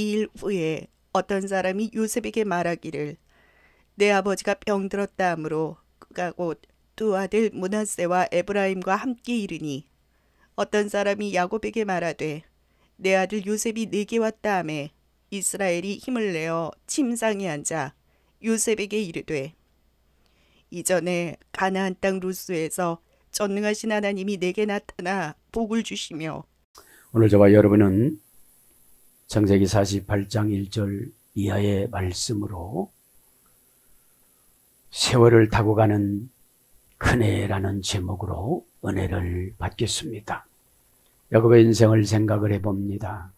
일 후에 어떤 사람이 요셉에게 말하기를 내 아버지가 병들었다 하므로 그가 곧 두 아들 문하세와 에브라임과 함께 이르니 어떤 사람이 야곱에게 말하되 내 아들 요셉이 내게 왔다 하매 이스라엘이 힘을 내어 침상에 앉아 요셉에게 이르되 이전에 가나안 땅 루스에서 전능하신 하나님이 내게 나타나 복을 주시며 오늘 저와 여러분은 창세기 48장 1절 이하의 말씀으로 세월을 타고 가는 큰애라는 제목으로 은혜를 받겠습니다. 야곱의 인생을 생각을 해봅니다.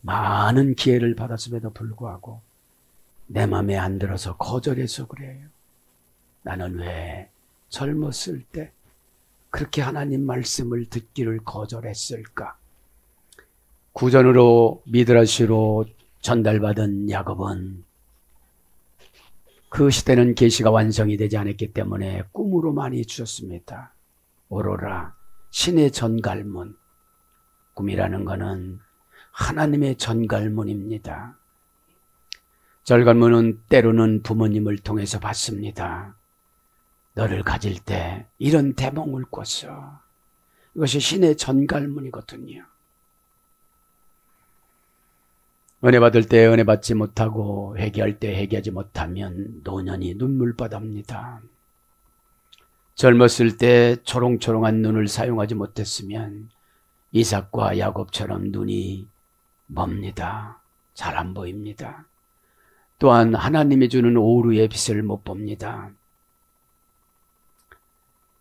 많은 기회를 받았음에도 불구하고 내 맘에 안 들어서 거절해서 그래요. 나는 왜 젊었을 때 그렇게 하나님 말씀을 듣기를 거절했을까? 구전으로 미드라시로 전달받은 야곱은 그 시대는 계시가 완성이 되지 않았기 때문에 꿈으로 많이 주셨습니다. 오로라 신의 전갈문 꿈이라는 것은 하나님의 전갈문입니다. 전갈문은 때로는 부모님을 통해서 받습니다. 너를 가질 때 이런 대몽을 꿨어. 이것이 신의 전갈문이거든요. 은혜 받을 때 은혜 받지 못하고 회개할 때 회개하지 못하면 노년이 눈물바답니다. 젊었을 때 초롱초롱한 눈을 사용하지 못했으면 이삭과 야곱처럼 눈이 멉니다. 잘 안 보입니다. 또한 하나님이 주는 오류의 빛을 못 봅니다.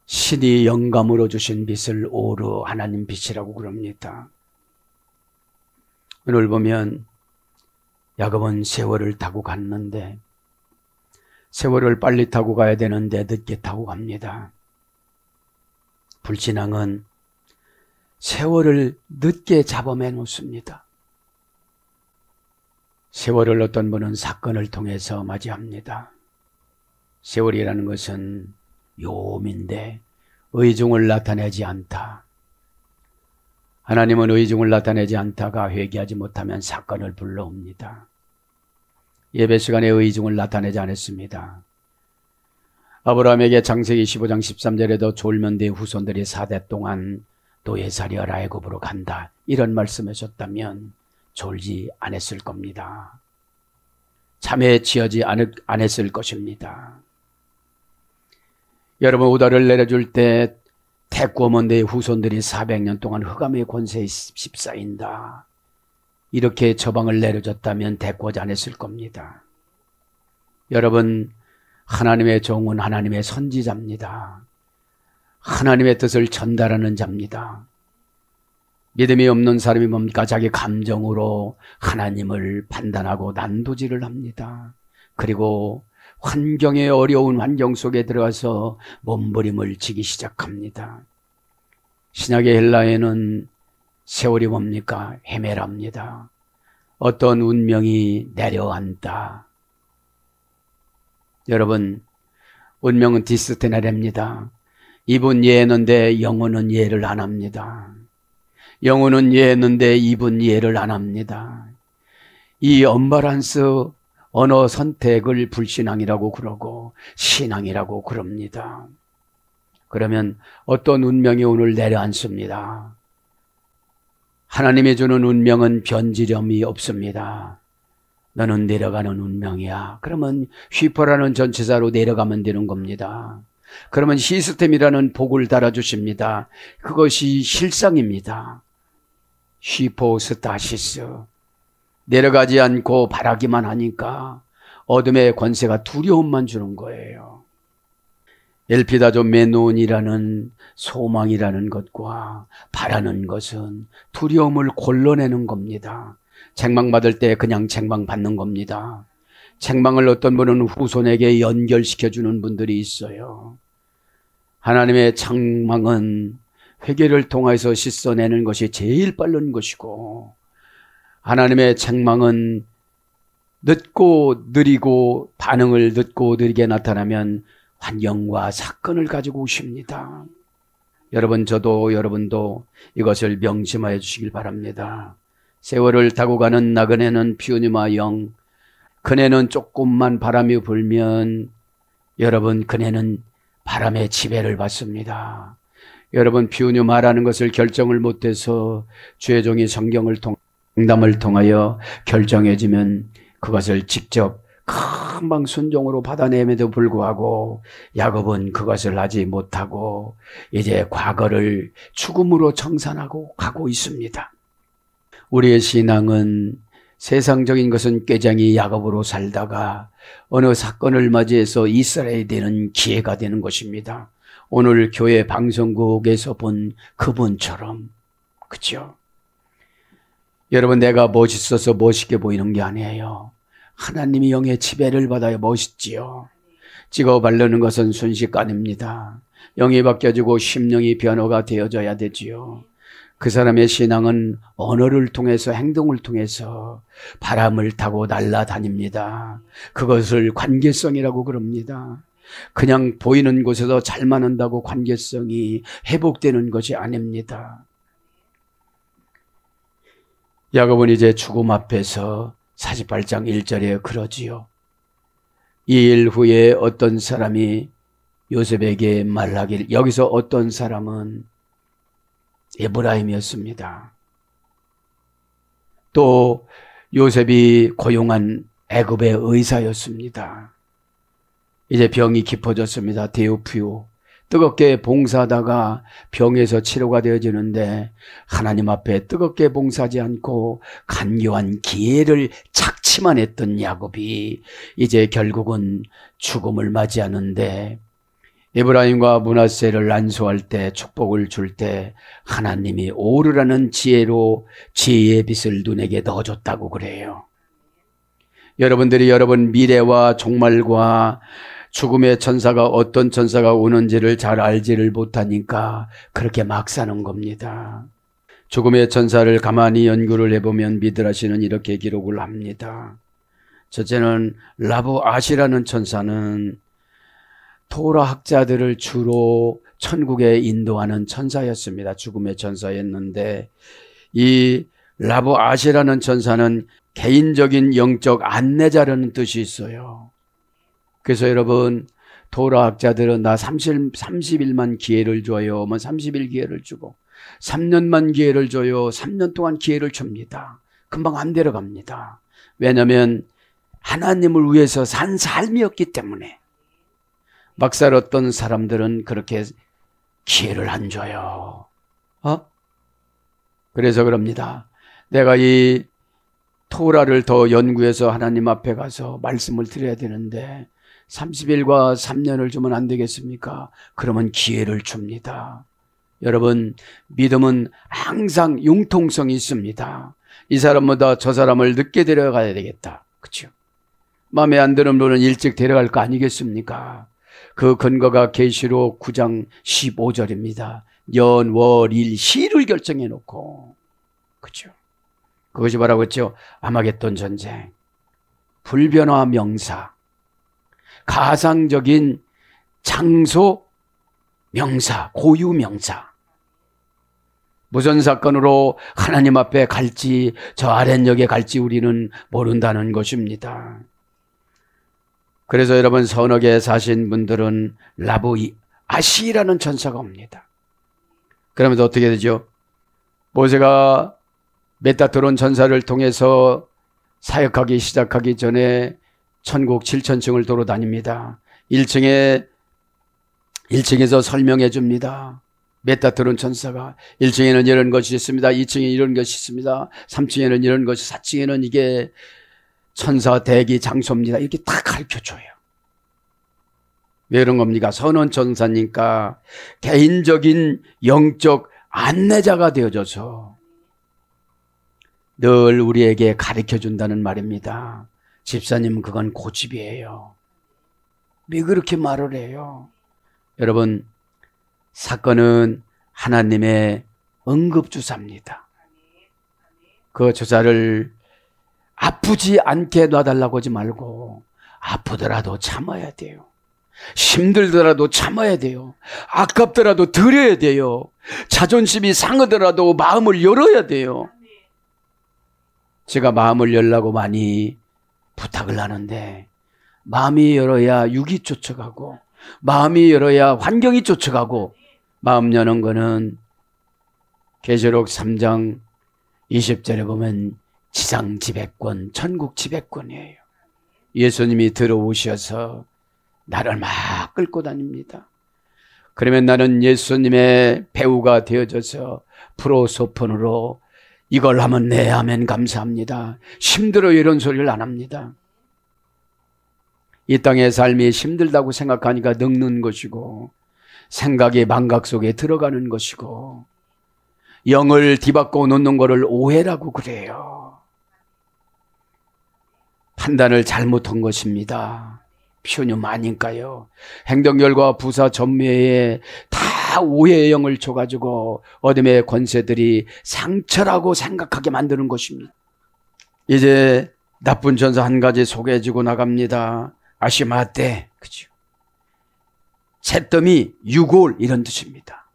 신이 영감으로 주신 빛을 오르 하나님 빛이라고 그럽니다. 오늘 보면 야곱은 세월을 타고 갔는데 세월을 빨리 타고 가야 되는데 늦게 타고 갑니다. 불신앙은 세월을 늦게 잡아매 놓습니다. 세월을 어떤 분은 사건을 통해서 맞이합니다. 세월이라는 것은 요음인데 의중을 나타내지 않다. 하나님은 의중을 나타내지 않다가 회개하지 못하면 사건을 불러옵니다. 예배 시간에 의중을 나타내지 않았습니다. 아브라함에게 장세기 15장 13절에도 졸면 대 후손들이 4대 동안 노예살이하라 애굽으로 간다. 이런 말씀하셨다면 졸지 않았을 겁니다. 잠에 지어지 않, 았을 것입니다. 여러분 우다를 내려줄 때 태꾸어먼 후손들이 400년 동안 흑암의 권세에 휩싸인다. 이렇게 처방을 내려줬다면 대꾸하지 않았을 겁니다. 여러분 하나님의 종은 하나님의 선지자입니다. 하나님의 뜻을 전달하는 자입니다. 믿음이 없는 사람이 뭡니까? 자기 감정으로 하나님을 판단하고 난도질을 합니다. 그리고 환경의 어려운 환경 속에 들어가서 몸부림을 치기 시작합니다. 신약의 헬라에는 세월이 뭡니까? 헤매랍니다. 어떤 운명이 내려앉다. 여러분, 운명은 디스테나랩니다. 이분 이해했는데 영혼은 이해를 안 합니다. 영혼은 이해했는데 이분 이해를 안 합니다. 이 언바란스 언어 선택을 불신앙이라고 그러고 신앙이라고 그럽니다. 그러면 어떤 운명이 오늘 내려앉습니다. 하나님이 주는 운명은 변지점이 없습니다. 너는 내려가는 운명이야. 그러면 휘퍼라는 전체사로 내려가면 되는 겁니다. 그러면 시스템이라는 복을 달아주십니다. 그것이 실상입니다. 휘포스타시스. 내려가지 않고 바라기만 하니까 어둠의 권세가 두려움만 주는 거예요. 엘피다조 메논이라는 소망이라는 것과 바라는 것은 두려움을 골라내는 겁니다. 책망받을 때 그냥 책망받는 겁니다. 책망을 어떤 분은 후손에게 연결시켜주는 분들이 있어요. 하나님의 책망은 회개를 통해서 씻어내는 것이 제일 빠른 것이고, 하나님의 책망은 늦고 느리고 반응을 늦고 느리게 나타나면 환경과 사건을 가지고 오십니다. 여러분, 저도 여러분도 이것을 명심하여 주시길 바랍니다. 세월을 타고 가는 나그네는 피우니마 영. 그네는 조금만 바람이 불면 여러분 그네는 바람의 지배를 받습니다. 여러분 피우니 말하는 것을 결정을 못해서 주의 종이 성경을 통 담을 통하여 결정해지면 그것을 직접 금방 순종으로 받아내임에도 불구하고 야곱은 그것을 하지 못하고 이제 과거를 죽음으로 청산하고 가고 있습니다. 우리의 신앙은 세상적인 것은 꾀장이 야곱으로 살다가 어느 사건을 맞이해서 이스라엘이 되는 기회가 되는 것입니다. 오늘 교회 방송국에서 본 그분처럼 그죠? 여러분 내가 멋있어서 멋있게 보이는 게 아니에요. 하나님이 영의 지배를 받아야 멋있지요. 찍어 바르는 것은 순식간입니다. 영이 바뀌어지고 심령이 변화가 되어져야 되지요. 그 사람의 신앙은 언어를 통해서 행동을 통해서 바람을 타고 날아다닙니다. 그것을 관계성이라고 그럽니다. 그냥 보이는 곳에서 잘만 한다고 관계성이 회복되는 것이 아닙니다. 야곱은 이제 죽음 앞에서 48장 1절에 그러지요. 이 일 후에 어떤 사람이 요셉에게 말하길 여기서 어떤 사람은 에브라임이었습니다. 또 요셉이 고용한 애굽의 의사였습니다. 이제 병이 깊어졌습니다. 데오피오. 뜨겁게 봉사하다가 병에서 치료가 되어지는데 하나님 앞에 뜨겁게 봉사하지 않고 간교한 기회를 착취만 했던 야곱이 이제 결국은 죽음을 맞이하는데 에브라임과 문하세를 안수할 때 축복을 줄 때 하나님이 오르라는 지혜로 지혜의 빛을 눈에게 넣어줬다고 그래요. 여러분들이 여러분 미래와 종말과 죽음의 천사가 어떤 천사가 오는지를 잘 알지를 못하니까 그렇게 막 사는 겁니다. 죽음의 천사를 가만히 연구를 해보면 미드라시는 이렇게 기록을 합니다. 첫째는 라보 아시라는 천사는 토라 학자들을 주로 천국에 인도하는 천사였습니다. 죽음의 천사였는데 이 라보 아시라는 천사는 개인적인 영적 안내자라는 뜻이 있어요. 그래서 여러분 도라학자들은 나 30, 30일만 기회를 줘요. 뭐 30일 기회를 주고 3년만 기회를 줘요. 3년 동안 기회를 줍니다. 금방 안 데려갑니다. 왜냐하면 하나님을 위해서 산 삶이었기 때문에 막 살았던 사람들은 그렇게 기회를 안 줘요. 어? 그래서 그럽니다. 내가 이 토라를 더 연구해서 하나님 앞에 가서 말씀을 드려야 되는데 30일과 3년을 주면 안 되겠습니까? 그러면 기회를 줍니다. 여러분, 믿음은 항상 융통성이 있습니다. 이 사람보다 저 사람을 늦게 데려가야 되겠다. 그죠? 마음에 안 드는 분은 일찍 데려갈 거 아니겠습니까? 그 근거가 계시록 9장 15절입니다. 연, 월, 일, 시를 결정해 놓고. 그죠? 그것이 뭐라고 했죠? 아마겟돈 전쟁. 불변화 명사. 가상적인 장소 명사, 고유 명사. 무슨 사건으로 하나님 앞에 갈지 저 아랫역에 갈지 우리는 모른다는 것입니다. 그래서 여러분 선악에 사신 분들은 라보이 아시라는 천사가 옵니다. 그러면 어떻게 되죠? 모세가 메타트론 전사를 통해서 사역하기 시작하기 전에 천국 7천층을 돌아다닙니다. 1층에 1층에서 설명해 줍니다. 메타트론 천사가 1층에는 이런 것이 있습니다. 2층에 이런 것이 있습니다. 3층에는 이런 것이 4층에는 이게 천사 대기 장소입니다. 이렇게 다 가르쳐 줘요. 왜 이런 겁니까? 선원 천사니까 개인적인 영적 안내자가 되어져서 늘 우리에게 가르쳐 준다는 말입니다. 집사님 그건 고집이에요. 왜 그렇게 말을 해요? 여러분 사건은 하나님의 응급주사입니다. 그 주사를 아프지 않게 놔달라고 하지 말고 아프더라도 참아야 돼요. 힘들더라도 참아야 돼요. 아깝더라도 드려야 돼요. 자존심이 상하더라도 마음을 열어야 돼요. 제가 마음을 열라고 많이 부탁을 하는데 마음이 열어야 육이 쫓아가고 마음이 열어야 환경이 쫓아가고 마음 여는 거는 계시록 3장 20절에 보면 지상 지배권, 천국 지배권이에요. 예수님이 들어오셔서 나를 막 끌고 다닙니다. 그러면 나는 예수님의 배우가 되어져서 프로소폰으로 이걸 하면 네 하면 감사합니다. 힘들어 이런 소리를 안 합니다. 이 땅의 삶이 힘들다고 생각하니까 늙는 것이고 생각이 망각 속에 들어가는 것이고 영을 뒤바꿔 놓는 것을 오해라고 그래요. 판단을 잘못한 것입니다. 표념 아닌가요? 행동 결과 부사 전매에 다 오해의 영을 줘가지고 어둠의 권세들이 상처라고 생각하게 만드는 것입니다. 이제 나쁜 전사 한 가지 소개해주고 나갑니다. 아시마떼, 그죠? 잿더미, 유골 이런 뜻입니다.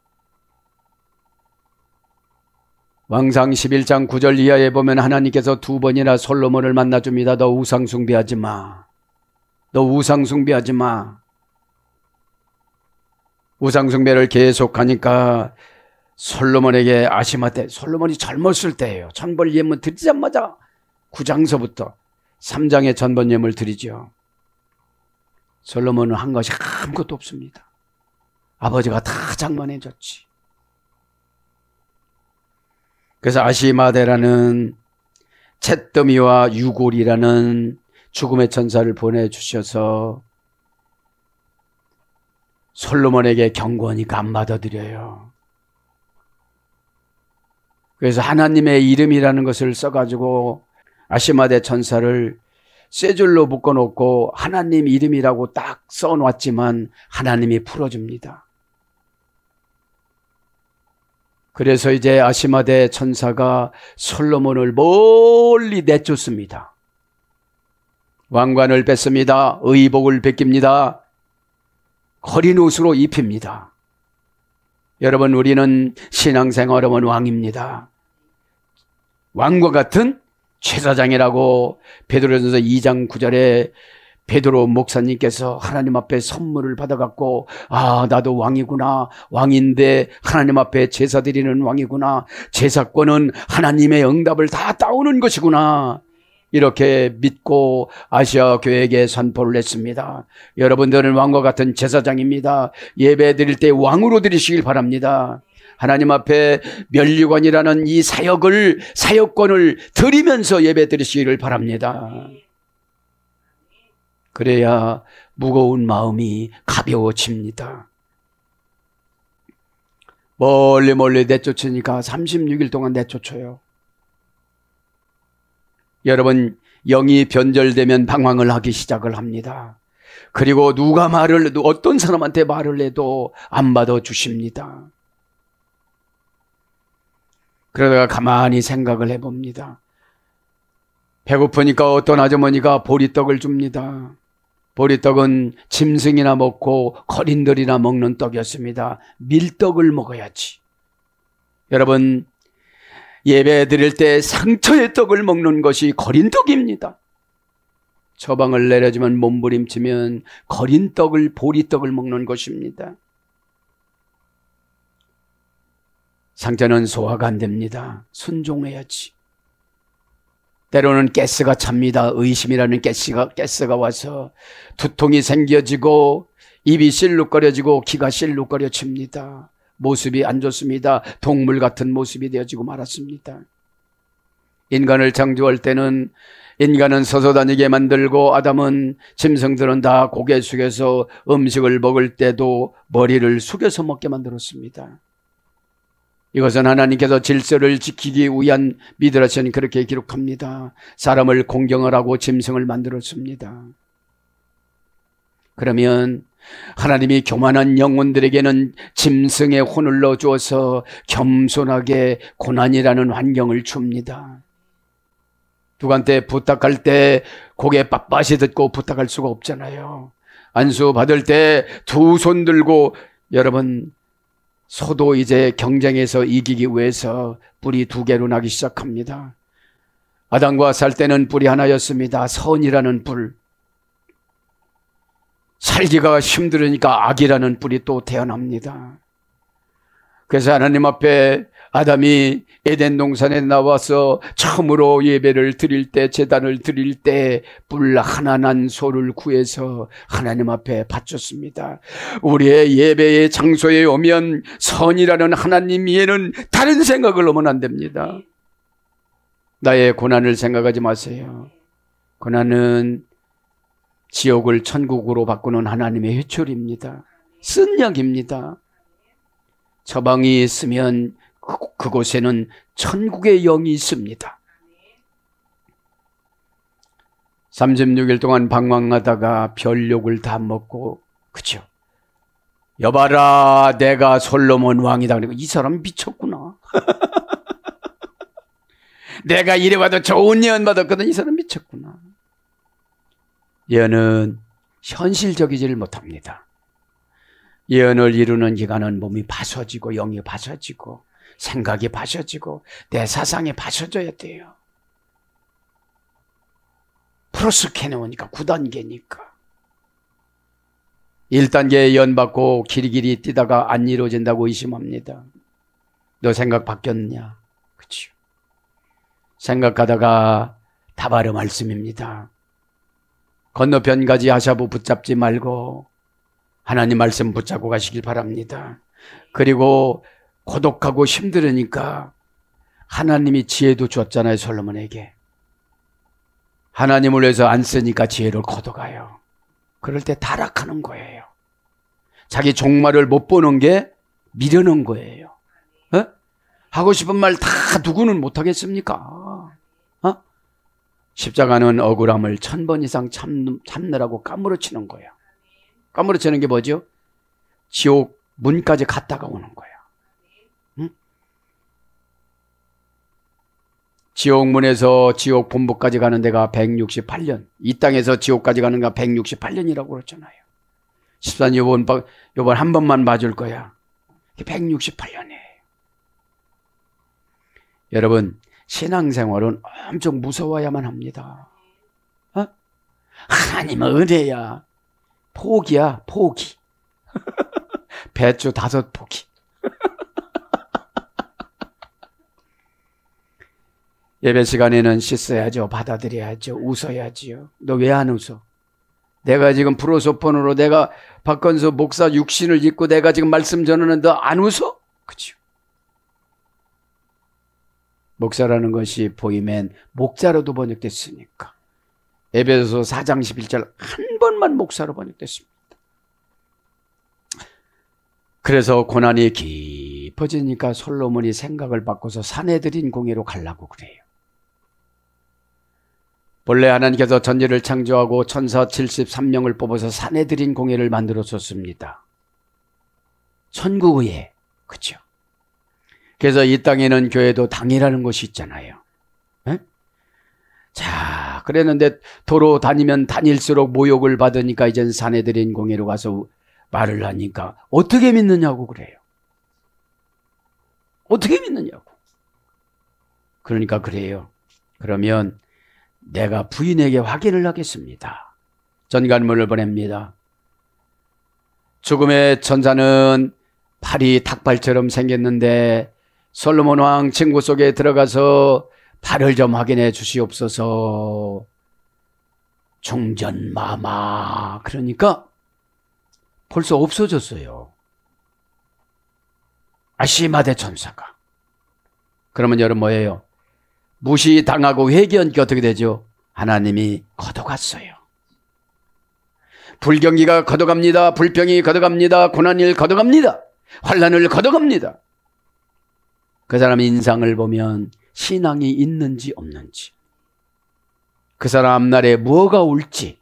왕상 11장 9절 이하에 보면 하나님께서 두 번이나 솔로몬을 만나줍니다. 너 우상 숭배하지 마. 너 우상 숭배하지 마. 우상 숭배를 계속하니까 솔로몬에게 아시마 때 솔로몬이 젊었을 때예요. 천벌 예물 드리자마자 9장서부터 3장의 전번 예물 드리죠. 솔로몬은 한 것이 아무것도 없습니다. 아버지가 다 장만해 줬지. 그래서 아시마데라는 잿더미와 유골이라는 죽음의 천사를 보내주셔서 솔로몬에게 경고하니까 안 받아들여요. 그래서 하나님의 이름이라는 것을 써가지고 아시마데 천사를 쇠줄로 묶어놓고 하나님 이름이라고 딱 써놓았지만 하나님이 풀어줍니다. 그래서 이제 아시마데 천사가 솔로몬을 멀리 내쫓습니다. 왕관을 뺐습니다. 의복을 벗깁니다. 거린 옷으로 입힙니다. 여러분, 우리는 신앙생활하면 왕입니다. 왕과 같은 최사장이라고 베드로전서 2장 9절에 베드로 목사님께서 하나님 앞에 선물을 받아갖고 아 나도 왕이구나 왕인데 하나님 앞에 제사 드리는 왕이구나 제사권은 하나님의 응답을 다 따오는 것이구나 이렇게 믿고 아시아 교회에게 선포를 했습니다. 여러분들은 왕과 같은 제사장입니다. 예배 드릴 때 왕으로 드리시길 바랍니다. 하나님 앞에 멸류관이라는 이 사역을 사역권을 드리면서 예배 드리시기를 바랍니다. 그래야 무거운 마음이 가벼워집니다. 멀리 멀리 내쫓으니까 36일 동안 내쫓아요. 여러분, 영이 변절되면 방황을 하기 시작을 합니다. 그리고 누가 말을 해도 어떤 사람한테 말을 해도 안 받아 주십니다. 그러다가 가만히 생각을 해봅니다. 배고프니까 어떤 아주머니가 보리떡을 줍니다. 보리떡은 짐승이나 먹고 거린들이나 먹는 떡이었습니다. 밀떡을 먹어야지. 여러분, 예배 드릴 때 상처의 떡을 먹는 것이 거린떡입니다. 처방을 내려주면 몸부림치면 거린떡을 보리떡을 먹는 것입니다. 상처는 소화가 안 됩니다. 순종해야지. 때로는 가스가 찹니다. 의심이라는 가스가, 가스가 와서 두통이 생겨지고 입이 실룩거려지고 기가 실룩거려집니다. 모습이 안 좋습니다. 동물 같은 모습이 되어지고 말았습니다. 인간을 창조할 때는 인간은 서서 다니게 만들고 아담은 짐승들은 다 고개 숙여서 음식을 먹을 때도 머리를 숙여서 먹게 만들었습니다. 이것은 하나님께서 질서를 지키기 위한 미드라시는 그렇게 기록합니다. 사람을 공경을 하고 짐승을 만들었습니다. 그러면 하나님이 교만한 영혼들에게는 짐승의 혼을 넣어주어서 겸손하게 고난이라는 환경을 줍니다. 누구한테 부탁할 때 고개 빳빳이 듣고 부탁할 수가 없잖아요. 안수 받을 때 두 손 들고 여러분 소도 이제 경쟁에서 이기기 위해서 뿌리 두 개로 나기 시작합니다. 아담과 살 때는 뿔이 하나였습니다. 선이라는 뿔. 살기가 힘들으니까 악이라는 뿔이 또 태어납니다. 그래서 하나님 앞에 아담이 에덴 동산에 나와서 처음으로 예배를 드릴 때, 재단을 드릴 때, 뿔 하나 난 소를 구해서 하나님 앞에 바쳤습니다. 우리의 예배의 장소에 오면 선이라는 하나님 위에는 다른 생각을 하면 안 됩니다. 나의 고난을 생각하지 마세요. 고난은 지옥을 천국으로 바꾸는 하나님의 회초리입니다. 쓴 약입니다. 처방이 있으면 그, 곳에는 천국의 영이 있습니다. 36일 동안 방황하다가 별욕을 다 먹고 그죠? 여봐라 내가 솔로몬 왕이다 그리고 이 사람 미쳤구나. 내가 이래 봐도 좋은 예언 받았거든 이 사람 미쳤구나. 예언은 현실적이지를 못합니다. 예언을 이루는 기간은 몸이 바서지고 영이 바서지고 생각이 바셔지고 내 사상이 바셔져야 돼요. 캐놓으니까 9단계니까. 1단계에 연받고 길이길이 뛰다가 안 이루어진다고 의심합니다. 너 생각 바뀌었냐? 그치 생각하다가 다바르 말씀입니다. 건너편 가지 하샤부 붙잡지 말고 하나님 말씀 붙잡고 가시길 바랍니다. 그리고 고독하고 힘들으니까 하나님이 지혜도 줬잖아요, 솔로몬에게. 하나님을 위해서 안 쓰니까 지혜를 거둬가요. 그럴 때 타락하는 거예요. 자기 종말을 못 보는 게 미련한 거예요. 어? 하고 싶은 말 다 누구는 못 하겠습니까? 어? 십자가는 억울함을 천 번 이상 참, 참느라고 까무러치는 거예요. 까무러치는 게 뭐죠? 지옥 문까지 갔다가 오는 거예요. 지옥 문에서 지옥 본부까지 가는 데가 168년. 이 땅에서 지옥까지 가는 데가 168년이라고 그랬잖아요. 14년 요번, 요번 한 번만 봐줄 거야. 168년이에요. 여러분, 신앙생활은 엄청 무서워야만 합니다. 어? 하나님은 은혜야. 포기야, 포기. 배추 다섯 포기. 예배 시간에는 씻어야죠. 받아들여야죠. 웃어야지요. 너 왜 안 웃어? 내가 지금 프로소폰으로 내가 박건수 목사 육신을 입고 내가 지금 말씀 전하는데 안 웃어? 그죠? 목사라는 것이 보이면 목자로도 번역됐으니까. 에베소서 4장 11절 한 번만 목사로 번역됐습니다. 그래서 고난이 깊어지니까 솔로몬이 생각을 바꿔서 사내들인 공예로 가려고 그래요. 본래 하나님께서 전지를 창조하고 천사 73명을 뽑아서 사내들인 공예를 만들었었습니다. 천국의 그죠? 그래서 이 땅에는 교회도 당이라는 것이 있잖아요. 에? 자, 그랬는데 도로 다니면 다닐수록 모욕을 받으니까 이젠 사내들인 공예로 가서 말을 하니까 어떻게 믿느냐고 그래요. 어떻게 믿느냐고. 그러니까 그래요. 그러면 내가 부인에게 확인을 하겠습니다. 전관문을 보냅니다. 죽음의 천사는 팔이 닭발처럼 생겼는데 솔로몬 왕 친구 속에 들어가서 팔을 좀 확인해 주시옵소서. 중전마마. 그러니까 벌써 없어졌어요. 아시마대 천사가. 그러면 여러분 뭐예요? 무시당하고 회개하니까 어떻게 되죠? 하나님이 걷어갔어요. 불경기가 걷어갑니다. 불평이 걷어갑니다. 고난일 걷어갑니다. 환란을 걷어갑니다. 그 사람 인상을 보면 신앙이 있는지 없는지 그 사람 앞날에 무엇가 올지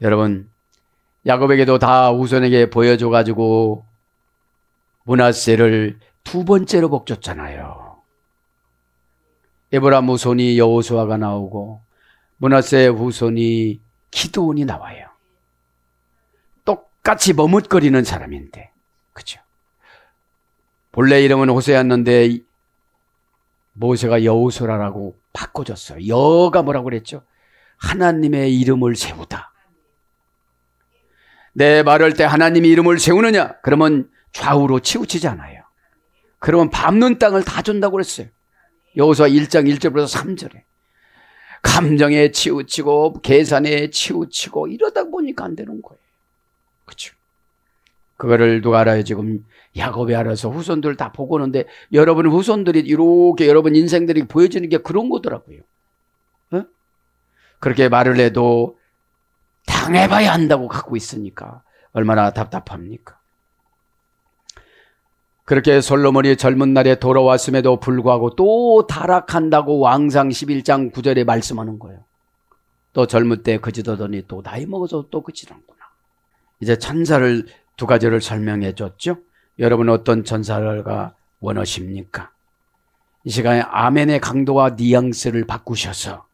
여러분 야곱에게도 다 우선에게 보여줘 가지고 문하세를 두 번째로 복줬잖아요. 에브람 후손이 여호수아가 나오고 문하세 후손이 기도원이 나와요. 똑같이 머뭇거리는 사람인데, 그죠? 본래 이름은 호세였는데 모세가 여우수라라고 바꿔줬어요. 여가 뭐라고 그랬죠? 하나님의 이름을 세우다. 내 말할 때 하나님의 이름을 세우느냐? 그러면 좌우로 치우치지 않아요. 그러면 밟는 땅을 다 준다고 그랬어요. 여호수아 1장 1절부터 3절에. 감정에 치우치고 계산에 치우치고 이러다 보니까 안 되는 거예요. 그렇죠? 그거를 누가 알아요? 지금 야곱이 알아서 후손들 다 보고 오는데 여러분 후손들이 이렇게 여러분 인생들이 보여지는 게 그런 거더라고요. 어? 그렇게 말을 해도 당해봐야 한다고 갖고 있으니까 얼마나 답답합니까? 그렇게 솔로몬이 젊은 날에 돌아왔음에도 불구하고 또 타락한다고 왕상 11장 9절에 말씀하는 거예요. 또 젊을 때 그지더더니 또 나이 먹어서 또 그지는구나. 이제 천사를 두 가지를 설명해 줬죠. 여러분 어떤 천사가 원하십니까? 이 시간에 아멘의 강도와 뉘앙스를 바꾸셔서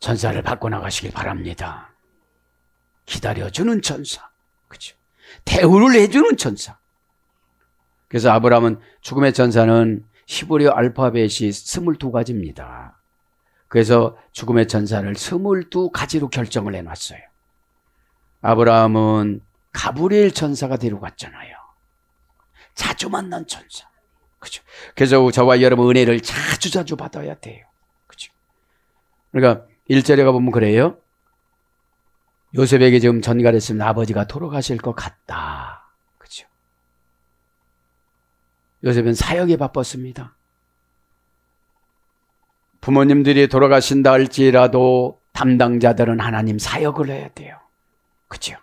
천사를 바꿔 나가시길 바랍니다. 기다려주는 천사. 그죠? 대우를 해주는 천사. 그래서 아브라함은 죽음의 천사는 히브리어 알파벳이 22가지입니다. 그래서 죽음의 천사를 22가지로 결정을 해놨어요. 아브라함은 가브리엘 천사가 데려갔잖아요. 자주 만난 천사. 그죠? 그래서 저와 여러분 은혜를 자주 자주 받아야 돼요. 그죠? 그러니까 일절에 가보면 그래요. 요셉에게 지금 전갈했으면 아버지가 돌아가실 것 같다. 요셉은 사역에 바빴습니다. 부모님들이 돌아가신다 할지라도 담당자들은 하나님 사역을 해야 돼요. 그죠?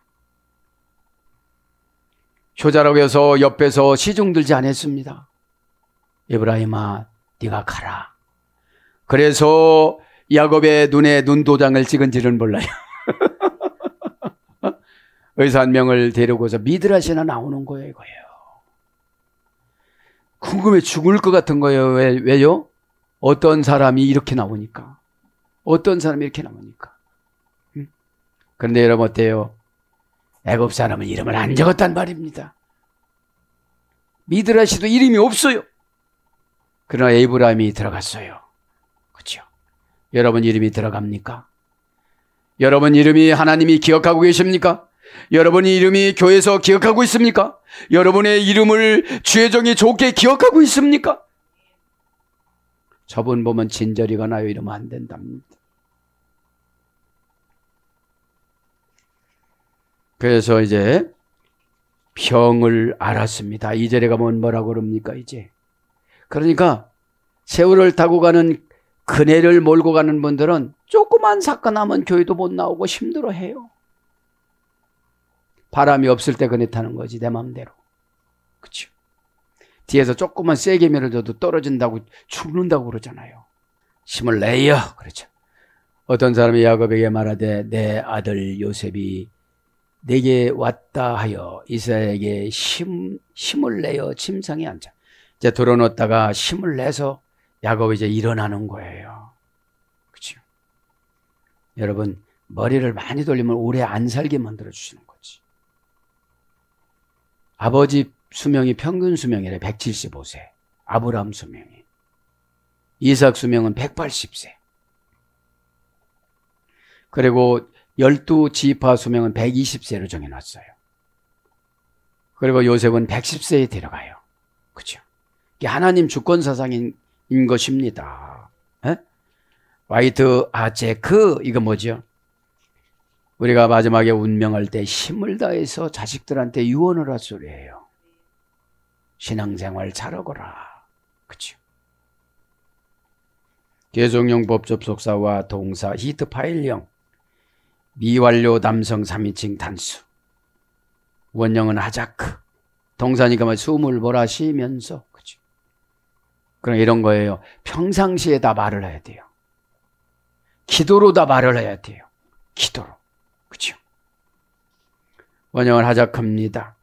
효자라고 해서 옆에서 시중 들지 않았습니다. 에브라임아, 네가 가라. 그래서 야곱의 눈에 눈도장을 찍은지는 몰라요. 의사 한 명을 데리고서 미드라시나 나오는 거예요, 이거예요. 궁금해 죽을 것 같은 거예요. 왜, 왜요? 어떤 사람이 이렇게 나오니까. 어떤 사람이 이렇게 나오니까. 응? 그런데 여러분 어때요? 애굽 사람은 이름을 안 적었단 말입니다. 미드라시도 이름이 없어요. 그러나 에이브라임이 들어갔어요. 그렇죠? 여러분 이름이 들어갑니까? 여러분 이름이 하나님이 기억하고 계십니까? 여러분의 이름이 교회에서 기억하고 있습니까? 여러분의 이름을 주의 정이 좋게 기억하고 있습니까? 저분 보면 진절이가 나요. 이러면 안 된답니다. 그래서 이제 병을 알았습니다. 이 절에 가면 뭐라고 그럽니까, 이제? 그러니까 세월을 타고 가는 그네를 몰고 가는 분들은 조그만 사건 하면 교회도 못 나오고 힘들어 해요. 바람이 없을 때 그네 타는 거지 내 마음대로. 그렇죠? 뒤에서 조금만 세게 밀어줘도 떨어진다고 죽는다고 그러잖아요. 힘을 내요. 그렇죠. 어떤 사람이 야곱에게 말하되 내 아들 요셉이 내게 왔다 하여 이스라엘에게 힘, 힘을 내어 침상에 앉아. 이제 들어놓다가 힘을 내서 야곱이 이제 일어나는 거예요. 그렇죠. 여러분 머리를 많이 돌리면 오래 안 살게 만들어 주시는 거지. 아버지 수명이 평균 수명이래 175세. 아브라함 수명이. 이삭 수명은 180세. 그리고 12지파 수명은 120세로 정해놨어요. 그리고 요셉은 110세에 데려가요. 그죠? 이게 하나님 주권 사상인 것입니다. 에? 와이트 아제크, 이거 뭐죠? 우리가 마지막에 운명할 때 힘을 다해서 자식들한테 유언을 할 소리예요. 신앙생활 잘하거라. 그치 개종용 법접속사와 동사 히트 파일형 미완료 남성 3인칭 단수 원형은 하자크 동사니까 뭐 숨을 몰아쉬면서 그치 그럼 이런 거예요. 평상시에 다 말을 해야 돼요. 기도로 다 말을 해야 돼요. 기도로. 그죠? 원형을 하작합니다.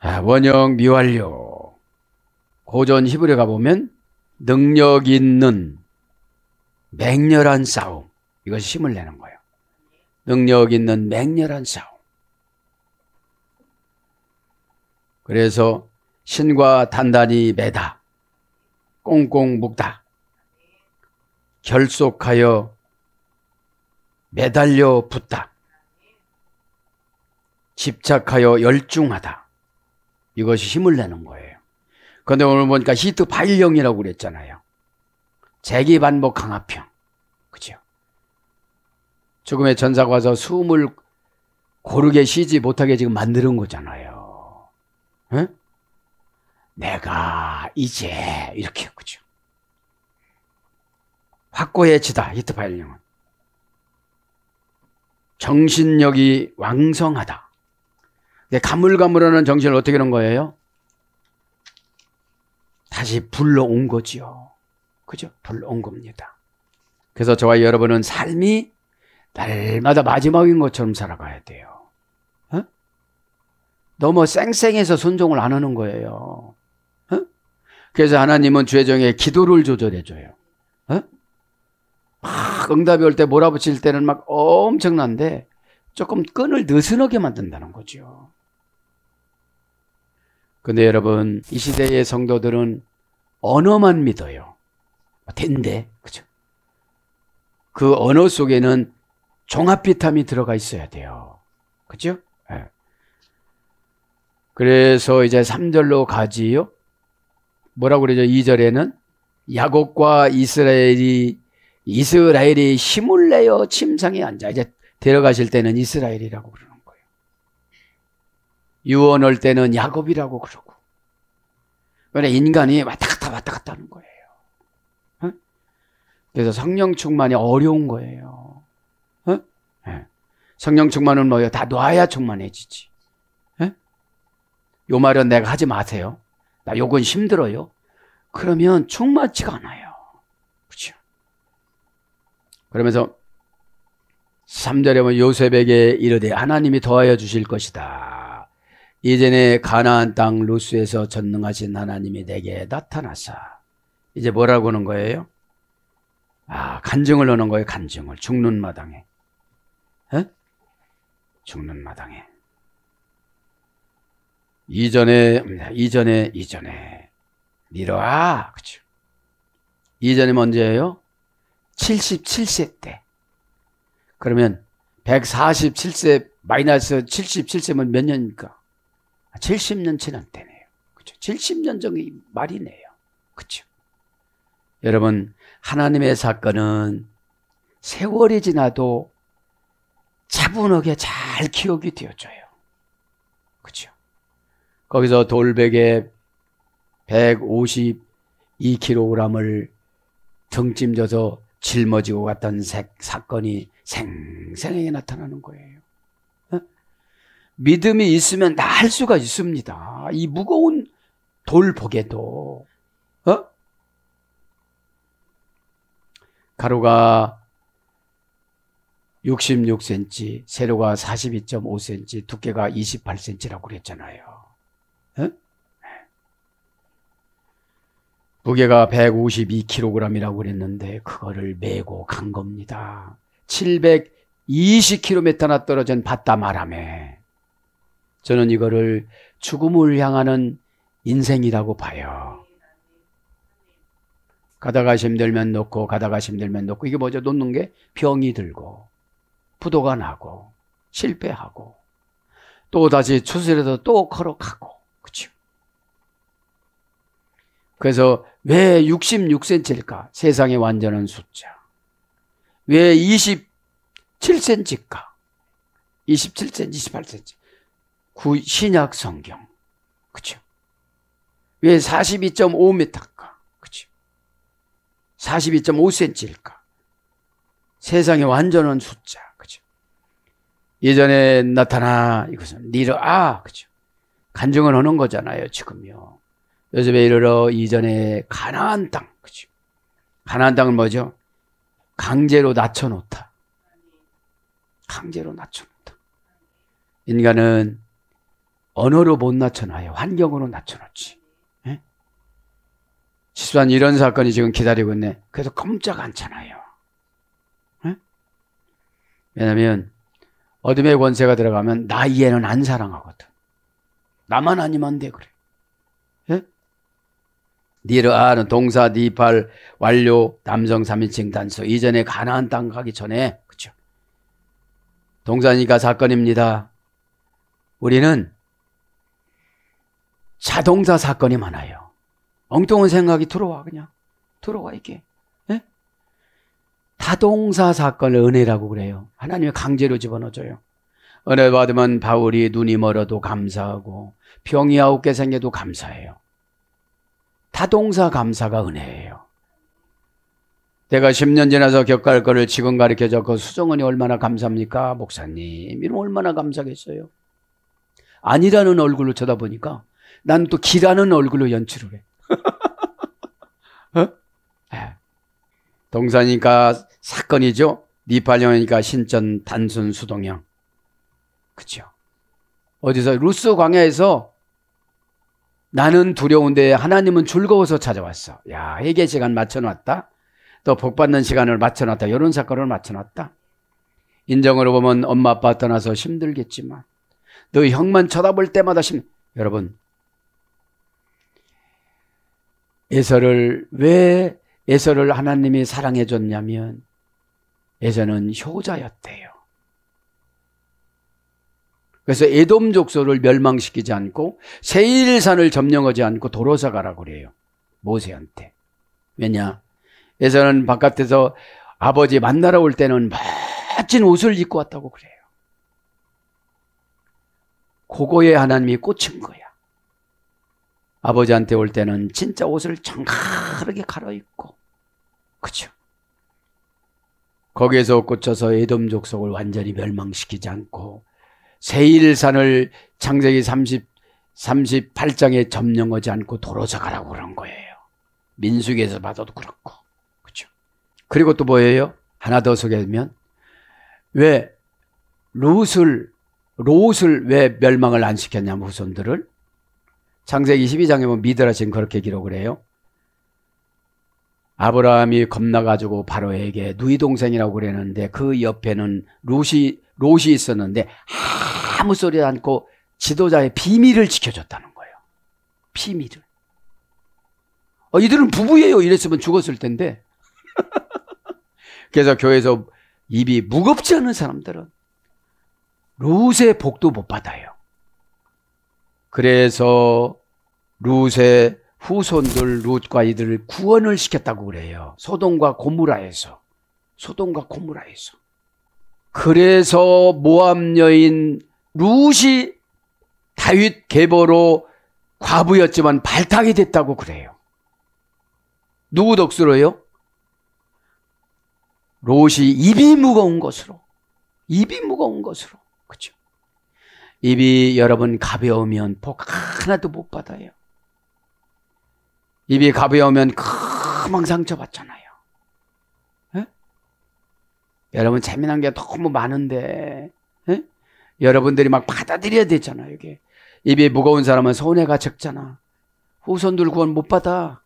아, 원형 미완료. 고전 히브리에 가보면 능력 있는 맹렬한 싸움. 이것이 힘을 내는 거예요. 능력 있는 맹렬한 싸움. 그래서 신과 단단히 매다. 꽁꽁 묶다. 결속하여 매달려 붙다. 집착하여 열중하다. 이것이 힘을 내는 거예요. 그런데 오늘 보니까 히트 발령이라고 그랬잖아요. 재기 반복 강화평. 그죠? 죽음의 전사가 와서 숨을 고르게 쉬지 못하게 지금 만드는 거잖아요. 응? 내가 이제 이렇게 그죠? 확고해지다 히트 발령은 정신력이 왕성하다. 가물가물하는 정신을 어떻게 하는 거예요? 다시 불러온 거지요. 그죠? 불러온 겁니다. 그래서 저와 여러분은 삶이 날마다 마지막인 것처럼 살아가야 돼요. 어? 너무 쌩쌩해서 순종을 안 하는 거예요. 어? 그래서 하나님은 죄정에 기도를 조절해줘요. 어? 막 응답이 올 때 몰아붙일 때는 막 엄청난데 조금 끈을 느슨하게 만든다는 거죠. 근데 여러분, 이 시대의 성도들은 언어만 믿어요. 된대. 그죠? 그 언어 속에는 종합 비타민 들어가 있어야 돼요. 그죠? 네. 그래서 이제 3절로 가지요. 뭐라고 그러죠? 2절에는 야곱과 이스라엘이 이스라엘이 힘을 내어 침상에 앉아 이제 데려가실 때는 이스라엘이라고 그러는 거예요. 유언할 때는 야곱이라고 그러고. 그래 인간이 왔다 갔다 왔다 갔다 하는 거예요. 그래서 성령 충만이 어려운 거예요. 성령 충만은 뭐예요? 다 놔야 충만해지지. 네? 요 말은 내가 하지 마세요. 나 요건 힘들어요. 그러면 충만치가 않아요. 그렇죠? 그러면서 3절에 보면 요셉에게 이르되 하나님이 더하여 주실 것이다. 이전에 가나안 땅 루스에서 전능하신 하나님이 내게 나타나사. 이제 뭐라고 하는 거예요? 아, 간증을 하는 거예요, 간증을. 죽는 마당에. 에? 죽는 마당에. 이전에, 이전에, 이전에. 니러아. 그죠. 이전에 언제예요? 77세 때. 그러면 147세 마이너스 77세면 몇 년입니까? 70년 지난 때네요. 그죠? 70년 전의 말이네요. 그죠? 여러분, 하나님의 사건은 세월이 지나도 차분하게 잘 기억이 되어져요. 그죠? 거기서 돌베개 152kg을 등짐져서 짊어지고 갔던 사건이 생생하게 나타나는 거예요. 어? 믿음이 있으면 다 할 수가 있습니다. 이 무거운 돌복에도 어? 가로가 66cm, 세로가 42.5cm, 두께가 28cm라고 그랬잖아요. 어? 무게가 152kg이라고 그랬는데 그거를 메고 간 겁니다. 720km나 떨어진 바다마람에 저는 이거를 죽음을 향하는 인생이라고 봐요. 가다가 힘들면 놓고 가다가 힘들면 놓고 이게 뭐죠? 놓는 게 병이 들고 부도가 나고 실패하고 또 다시 추스려서 또 걸어가고 그렇죠? 그래서 왜 66cm일까? 세상의 완전한 숫자. 왜 27cm일까? 27cm, 28cm. 구, 신약 성경. 그쵸? 왜 42.5m일까? 그쵸? 42.5cm일까? 세상의 완전한 숫자. 예전에 나타나 이것은 니르아. 그죠? 간증을 하는 거잖아요, 지금요. 요즘에 이르러 이전에 가나안 땅. 그죠? 가나안 땅은 뭐죠? 강제로 낮춰놓다. 강제로 낮춰놓다. 인간은 언어로 못 낮춰놔요. 환경으로 낮춰놓지. 예? 실수한 이런 사건이 지금 기다리고 있네. 그래서 꼼짝 않잖아요. 예? 왜냐하면 어둠의 권세가 들어가면 나 이해는 안 사랑하거든. 나만 아니면 돼 그래. 예? 니르아는 동사 니팔 완료 남성 3인칭 단수 이전에 가나안 땅 가기 전에 그렇죠. 동사니까 사건입니다. 우리는 자동사 사건이 많아요. 엉뚱한 생각이 들어와 그냥 들어와 이게 예? 타동사 사건을 은혜라고 그래요. 하나님이 강제로 집어넣어줘요. 은혜 받으면 바울이 눈이 멀어도 감사하고 병이 아홉 개 생겨도 감사해요. 타동사 감사가 은혜예요. 내가 10년 지나서 겪을 거를 지금 가르쳐줘 그 수정은이 얼마나 감사합니까? 목사님, 이런 얼마나 감사겠어요? 아니라는 얼굴로 쳐다보니까 난 또 기라는 얼굴로 연출을 해. 어? 네. 동사니까 사건이죠. 니팔령이니까 신전 단순 수동형. 그죠? 어디서 루스 광야에서 나는 두려운데 하나님은 즐거워서 찾아왔어. 야, 회개 시간 맞춰놨다. 또 복받는 시간을 맞춰놨다. 이런 사건을 맞춰놨다. 인정으로 보면 엄마 아빠 떠나서 힘들겠지만 너 형만 쳐다볼 때마다 심 여러분 에서를 왜 에서를 하나님이 사랑해 줬냐면 에서는 효자였대요. 그래서 에돔 족속을 멸망시키지 않고 세일산을 점령하지 않고 도로사 가라고 그래요. 모세한테. 왜냐? 에서는 바깥에서 아버지 만나러 올 때는 멋진 옷을 입고 왔다고 그래요. 그거에 하나님이 꽂힌 거야. 아버지한테 올 때는 진짜 옷을 정갈하게 갈아입고, 그죠? 거기에서 꽂혀서 에돔 족속을 완전히 멸망시키지 않고 세일산을 창세기 30, 38장에 점령하지 않고 도로서 가라고 그런 거예요. 민숙에서 봐도 그렇고. 그죠. 그리고 또 뭐예요? 하나 더 소개하면, 왜 롯을, 롯을 왜 멸망을 안 시켰냐면 후손들을. 창세기 22장에 보면 미드라 지금 그렇게 기록을 해요. 아브라함이 겁나가지고 바로에게 누이 동생이라고 그랬는데 그 옆에는 롯이, 롯이 있었는데 아무 소리 않고 지도자의 비밀을 지켜줬다는 거예요. 비밀을. 어, 이들은 부부예요. 이랬으면 죽었을 텐데. 그래서 교회에서 입이 무겁지 않은 사람들은 룻의 복도 못 받아요. 그래서 룻의 후손들 룻과 이들을 구원을 시켰다고 그래요. 소돔과 고무라에서. 소돔과 고무라에서. 그래서 모함 여인 룻이 다윗 계보로 과부였지만 발탁이 됐다고 그래요. 누구 덕수로요? 롯이 입이 무거운 것으로. 입이 무거운 것으로. 그죠? 입이 여러분 가벼우면 복 하나도 못 받아요. 입이 가벼우면 금방 상처받잖아요. 에? 여러분 재미난 게 너무 많은데 에? 여러분들이 막 받아들여야 되잖아요. 이게 입이 무거운 사람은 손해가 적잖아. 후손들 구원 못 받아.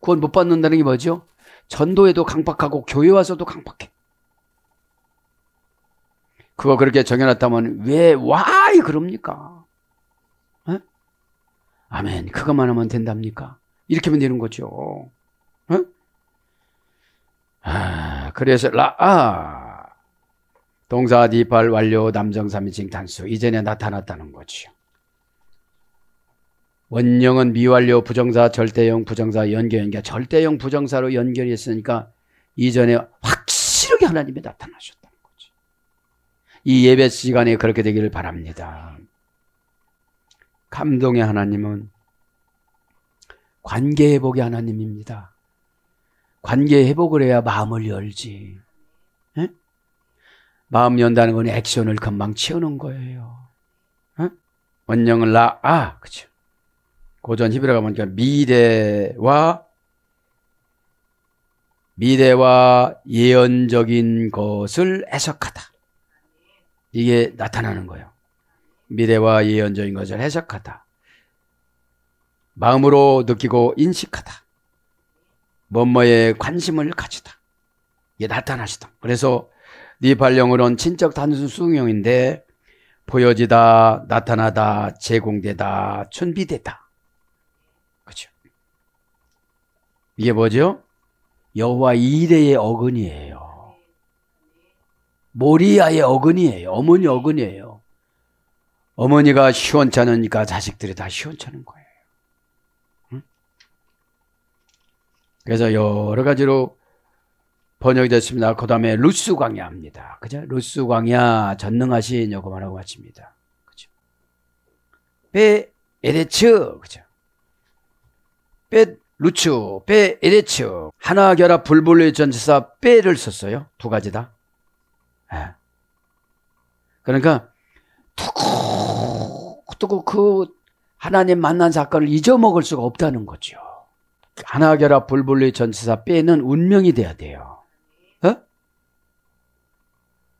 구원 못 받는다는 게 뭐죠? 전도에도 강박하고 교회 와서도 강박해. 그거 그렇게 정해놨다면 왜 와이 그럽니까? 에? 아멘. 그것만 하면 된답니까? 이렇게 하면 되는 거죠. 에? 아, 그래서 라 아 동사 디팔 완료 남정 3인칭 단수 이전에 나타났다는 거죠. 원령은 미완료 부정사 절대형 부정사 연결 연결 절대형 부정사로 연결했으니까 이전에 확실하게 하나님이 나타나셨다는 거죠. 이 예배 시간에 그렇게 되기를 바랍니다. 감동의 하나님은 관계 회복의 하나님입니다. 관계 회복을 해야 마음을 열지. 에? 마음 연다는 건 액션을 금방 채우는 거예요. 에? 원령은 라, 아, 그죠. 고전 히브리가 보니까 미래와 미래와 예언적인 것을 해석하다. 이게 나타나는 거예요. 미래와 예언적인 것을 해석하다. 마음으로 느끼고 인식하다. 뭐뭐에 관심을 가지다. 이게 나타나시다. 그래서 니발령으로는 친적 단순 수용형인데 보여지다, 나타나다, 제공되다, 준비되다. 그죠? 이게 뭐죠? 여호와 이레의 어근이에요. 모리아의 어근이에요. 어머니 어근이에요. 어머니가 시원찮으니까 자식들이 다 시원찮은 거예요. 응? 그래서 여러 가지로 번역이 됐습니다. 그 다음에 루스 광야입니다. 그죠? 루스 광야 전능하신 요거만 하고 마칩니다. 그죠? 베 에레츠 그죠? 베 루츠 베 에레츠 하나 결합 불불의 전치사 베를 썼어요. 두 가지 다. 네. 그러니까 두고 그 하나님 만난 사건을 잊어먹을 수가 없다는 거죠. 하나 결합 불불의 전치사 빼는 운명이 돼야 돼요. 어?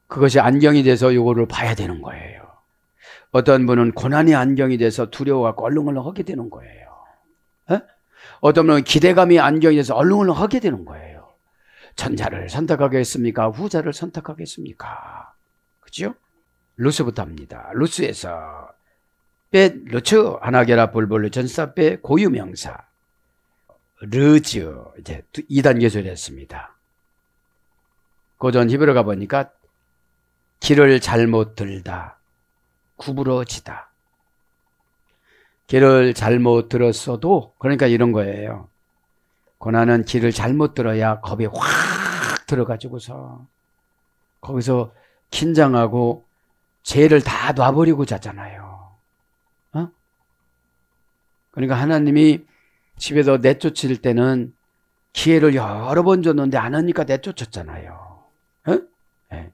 그것이 안경이 돼서 요거를 봐야 되는 거예요. 어떤 분은 고난이 안경이 돼서 두려워가 얼렁얼렁 하게 되는 거예요. 어? 어떤 분은 기대감이 안경이 돼서 얼렁얼렁 하게 되는 거예요. 전자를 선택하겠습니까? 후자를 선택하겠습니까? 그죠? 루스부터 합니다. 루스에서 빼 루츠 하나결합 불불 전사 빼 고유명사 르즈 이제 2단계 소리했습니다. 고전 히브리 가 보니까 길을 잘못 들다 구부러지다. 길을 잘못 들었어도 그러니까 이런 거예요. 고난은 길을 잘못 들어야 겁이 확 들어가지고서 거기서 긴장하고 죄를 다 놔버리고 자잖아요. 어? 그러니까 하나님이 집에서 내쫓을 때는 기회를 여러 번 줬는데 안 하니까 내쫓았잖아요. 어? 네.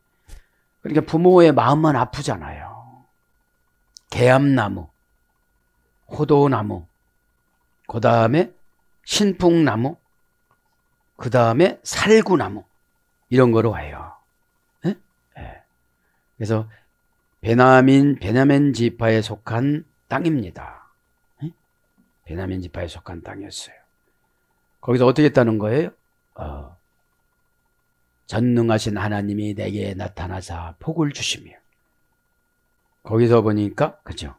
그러니까 부모의 마음만 아프잖아요. 개암나무, 호도나무, 그 다음에 신풍나무, 그 다음에 살구나무 이런 거로 와요. 네? 네. 그래서 베나민 베냐멘 지파에 속한 땅입니다. 베냐민 지파에 속한 땅이었어요. 거기서 어떻게 했다는 거예요? 어, 전능하신 하나님이 내게 나타나사 복을 주시며 거기서 보니까 그죠?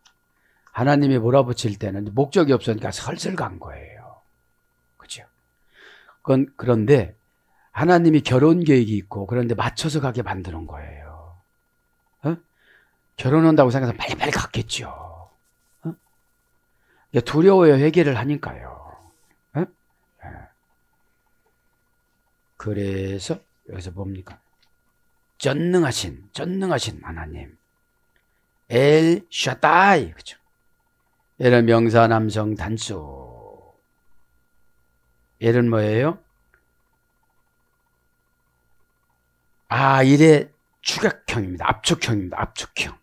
하나님이 몰아붙일 때는 목적이 없으니까 설설 간 거예요. 그죠? 그건 그런데 하나님이 결혼 계획이 있고 그런데 맞춰서 가게 만드는 거예요. 어? 결혼한다고 생각해서 빨리빨리 갔겠죠. 어? 두려워요 회개를 하니까요. 어? 예. 그래서 여기서 뭡니까? 전능하신 전능하신 하나님 엘 샤다이 그죠? 엘은 명사 남성 단수 엘은 뭐예요? 아 이래 추격형입니다. 압축형입니다. 압축형.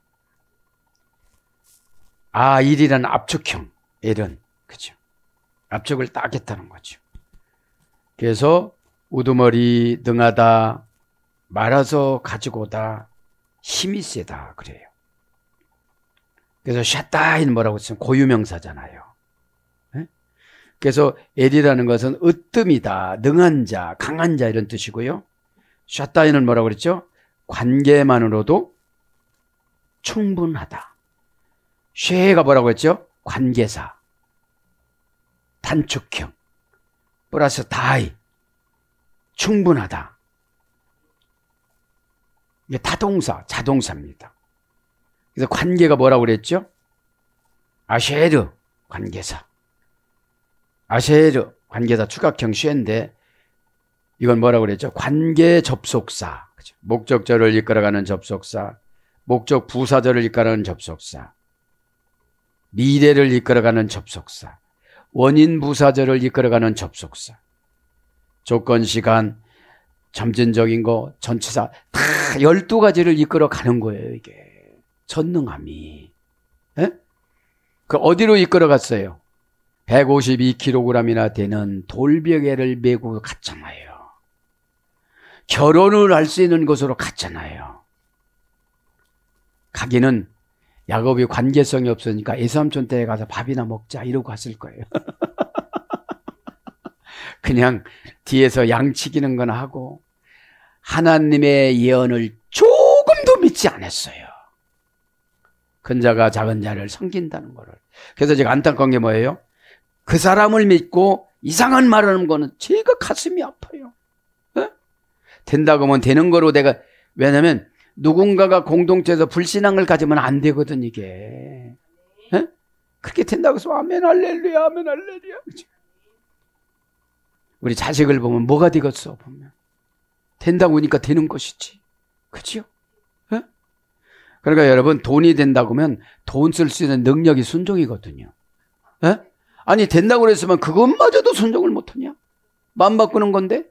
아, 일이라는 압축형. 엘은. 그죠. 딱 했다는 거죠. 그래서 우두머리 능하다, 말아서 가지고 오다, 힘이 세다. 그래요. 그래서 샷다인 뭐라고 했으면 고유명사잖아요. 네? 그래서 엘이라는 것은 으뜸이다, 능한 자, 강한 자 이런 뜻이고요. 샷다인은 뭐라고 그랬죠? 관계만으로도 충분하다. 쉐가 뭐라고 했죠? 관계사. 단축형. 플러스 다이. 충분하다. 이게 타동사, 자동사입니다. 그래서 관계가 뭐라고 그랬죠? 아쉐르, 관계사. 아쉐르, 관계사, 추각형 쉐인데, 이건 뭐라고 그랬죠? 관계 접속사. 목적절을 이끌어가는 접속사, 목적 부사절을 이끌어가는 접속사, 미래를 이끌어가는 접속사, 원인 부사절을 이끌어가는 접속사, 조건 시간, 점진적인 거, 전치사 다 12가지를 이끌어가는 거예요, 이게. 전능함이. 에? 예? 그 어디로 이끌어갔어요? 152kg이나 되는 돌벽에를 메고 갔잖아요. 결혼을 할 수 있는 곳으로 갔잖아요. 가기는 야곱이 관계성이 없으니까 애삼촌 댁에 가서 밥이나 먹자 이러고 갔을 거예요. 그냥 뒤에서 양치기는 거나 하고 하나님의 예언을 조금도 믿지 않았어요. 큰 자가 작은 자를 섬긴다는 거를. 그래서 제가 안타까운 게 뭐예요? 그 사람을 믿고 이상한 말을 하는 거는 제가 가슴이 아파요. 에? 된다고 하면 되는 거로 내가 왜냐면 누군가가 공동체에서 불신앙을 가지면 안 되거든 이게. 에? 그렇게 된다고 해서 아멘 할렐루야 아멘 할렐루야. 우리 자식을 보면 뭐가 되겠어 보면 된다고 하니까 되는 것이지. 그지요? 에? 그러니까 여러분 돈이 된다고 하면 돈 쓸 수 있는 능력이 순종이거든요. 에? 아니 된다고 그랬으면 그것마저도 순종을 못하냐? 마음 바꾸는 건데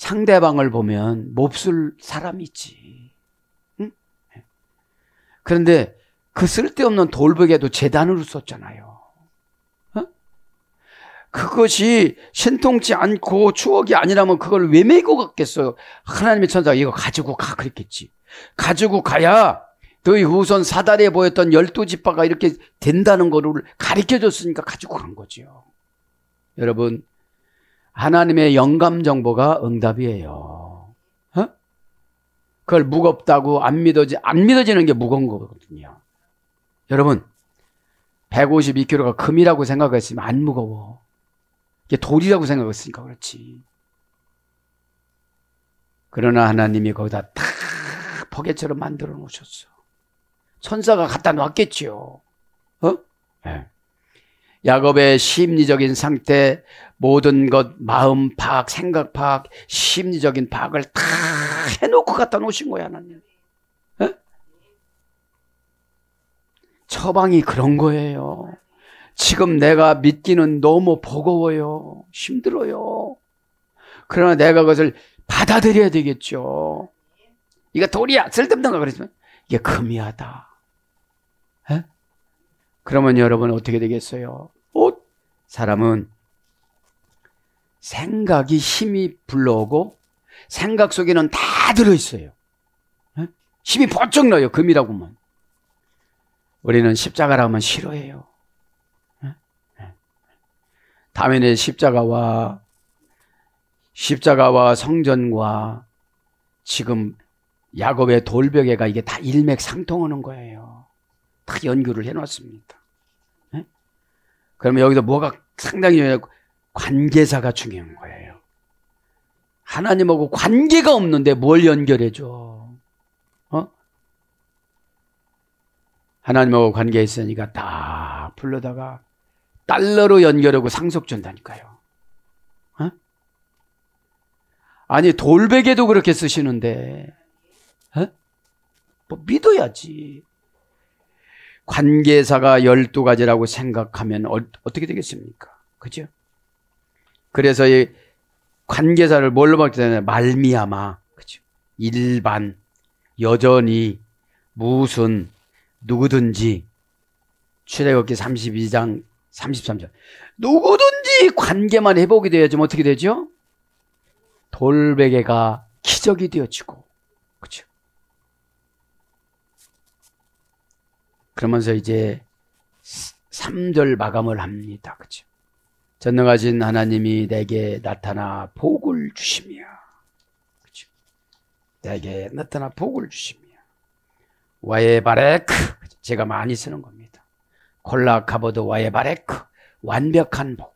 상대방을 보면 몹쓸 사람이지. 응? 그런데 그 쓸데없는 돌벽에도 재단으로 썼잖아요. 어? 그것이 신통치 않고 추억이 아니라면 그걸 왜 메고 갔겠어요? 하나님의 천사가 이거 가지고 가 그랬겠지. 가지고 가야 너희 후손 사다리에 보였던 열두 지파가 이렇게 된다는 거를 가르쳐 줬으니까 가지고 간 거죠. 여러분, 하나님의 영감 정보가 응답이에요. 어? 그걸 무겁다고 안 믿어지, 안 믿어지는 게 무거운 거거든요. 여러분, 152kg가 금이라고 생각했으면 안 무거워. 이게 돌이라고 생각했으니까 그렇지. 그러나 하나님이 거기다 다 포개처럼 만들어 놓으셨어. 천사가 갖다 놨겠지요. 어? 네. 야곱의 심리적인 상태, 모든 것, 마음 파악, 생각 파악, 심리적인 파악을 다 해놓고 갖다 놓으신 거야, 하나님. 에? 처방이 그런 거예요. 지금 내가 믿기는 너무 버거워요. 힘들어요. 그러나 내가 그것을 받아들여야 되겠죠. 이거 돌이야, 쓸데없는 거 그랬지만, 이게 금이하다. 에? 그러면 여러분 어떻게 되겠어요? 어? 사람은 생각이 힘이 불러오고 생각 속에는 다 들어있어요. 에? 힘이 번쩍 나요. 금이라고만. 우리는 십자가라 하면 싫어해요. 다음에는 십자가와 십자가와 성전과 지금 야곱의 돌벽에가 이게 다 일맥상통하는 거예요. 다 연결을 해놨습니다. 네? 그러면 여기서 뭐가 상당히 중요하고 관계사가 중요한 거예요. 하나님하고 관계가 없는데 뭘 연결해줘? 어? 하나님하고 관계 있으니까 딱 불러다가 달러로 연결하고 상속 준다니까요. 어? 아니 돌베개도 그렇게 쓰시는데 어? 뭐 믿어야지. 관계사가 12가지라고 생각하면 어, 떻게 되겠습니까? 그죠? 그래서 이 관계사를 뭘로 되냐 말미암아. 그죠? 일반, 여전히, 무슨, 누구든지. 출애굽기 32장 33절. 누구든지 관계만 회복이 되어야지 어떻게 되죠? 돌베개가 기적이 되어지고. 그죠? 그러면서 이제 3절 마감을 합니다. 그죠? 전능하신 하나님이 내게 나타나 복을 주시며, 그죠? 내게 나타나 복을 주시며, 와예 바레크, 제가 많이 쓰는 겁니다. 콜라 카보드 와예 바레크, 완벽한 복.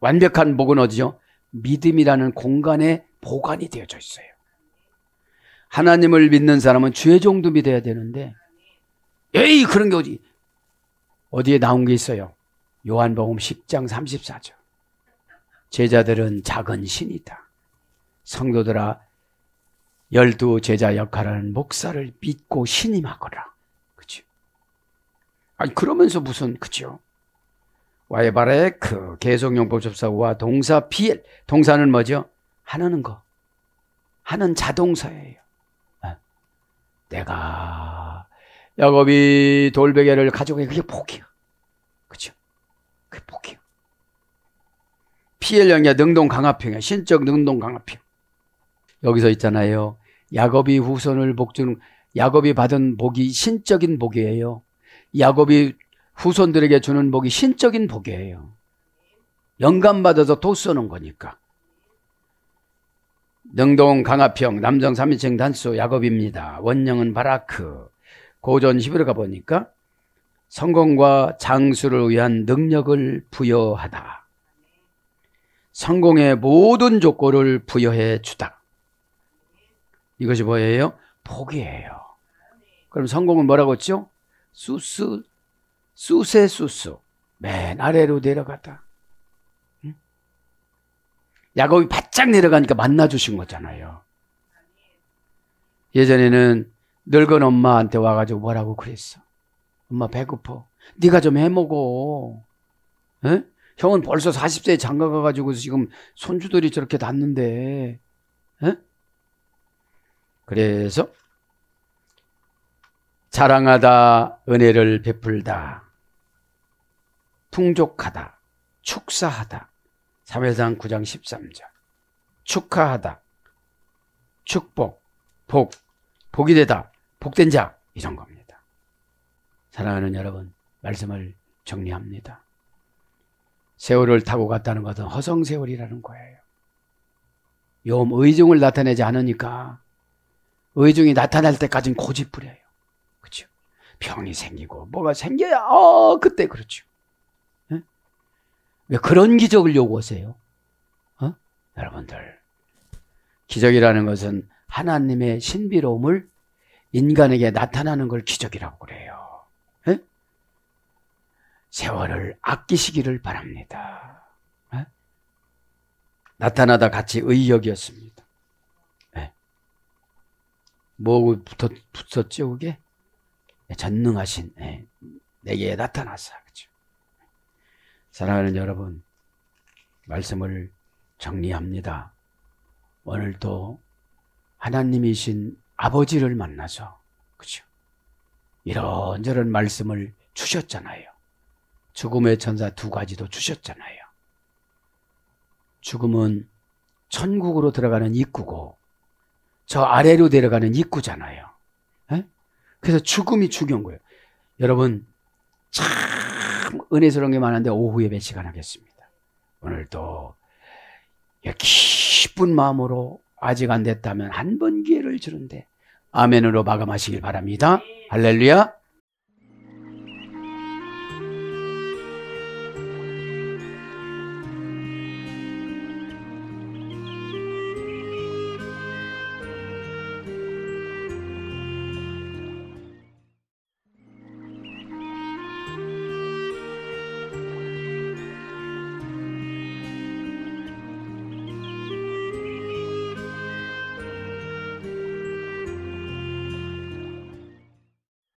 완벽한 복은 어디죠? 믿음이라는 공간에 보관이 되어져 있어요. 하나님을 믿는 사람은 주의 정도 믿어야 되는데, 에이 그런 게 어디 어디에 나온 게 있어요? 요한복음 10장 34절. 제자들은 작은 신이다. 성도들아 열두 제자 역할하는 목사를 믿고 신임하거라. 그죠? 아니 그러면서 무슨 그죠? 와이바레 그 계속용 보접사와 동사 피엘 동사는 뭐죠? 하는 거 하는 자동사예요. 아, 내가 야곱이 돌베개를 가져가기 그게 복이야. 그게 복이야. 피엘령이야 능동 강화평이야. 신적 능동 강화평. 여기서 있잖아요. 야곱이 후손을 복주는 야곱이 받은 복이 신적인 복이에요. 야곱이 후손들에게 주는 복이 신적인 복이에요. 영감 받아서 도 쓰는 거니까. 능동 강화평 남정 3인칭 단수 야곱입니다. 원령은 바라크 고전 히브리 가 보니까 성공과 장수를 위한 능력을 부여하다. 성공의 모든 조건을 부여해 주다. 이것이 뭐예요? 복이에요. 그럼 성공은 뭐라고 했죠? 수수, 수세 수수. 맨 아래로 내려가다. 야곱이 바짝 내려가니까 만나주신 거잖아요. 예전에는 늙은 엄마한테 와가지고 뭐라고 그랬어. 엄마 배고파. 네가 좀 해먹어. 에? 형은 벌써 40세에 장가 가가지고 지금 손주들이 저렇게 낳는데. 에? 그래서 자랑하다 은혜를 베풀다 풍족하다 축사하다 사회상 9장 13절 축하하다 축복 복 복이 되다 복된 자 이런 겁니다 사랑하는 여러분 말씀을 정리합니다 세월을 타고 갔다는 것은 허성세월이라는 거예요 요 의중을 나타내지 않으니까 의중이 나타날 때까지는 고집부려요 그렇죠? 병이 생기고 뭐가 생겨야 어 그때 그렇죠. 네? 왜 그런 기적을 요구하세요? 어? 여러분들 기적이라는 것은 하나님의 신비로움을 인간에게 나타나는 걸 기적이라고 그래요. 네? 세월을 아끼시기를 바랍니다. 네? 나타나다 같이 의역이었습니다. 네. 뭐 붙었, 붙었죠, 그게? 전능하신 예, 내게 나타났어. 그렇죠? 사랑하는 여러분, 말씀을 정리합니다. 오늘도 하나님이신 아버지를 만나서 그렇죠? 이런저런 말씀을 주셨잖아요. 죽음의 천사 두 가지도 주셨잖아요. 죽음은 천국으로 들어가는 입구고 저 아래로 내려가는 입구잖아요. 그래서 죽음이 중요한 거예요. 여러분, 참 은혜스러운 게 많은데 오후 예배 시간 하겠습니다. 오늘도 기쁜 마음으로 아직 안 됐다면 한 번 기회를 주는데 아멘으로 마감하시길 바랍니다. 할렐루야.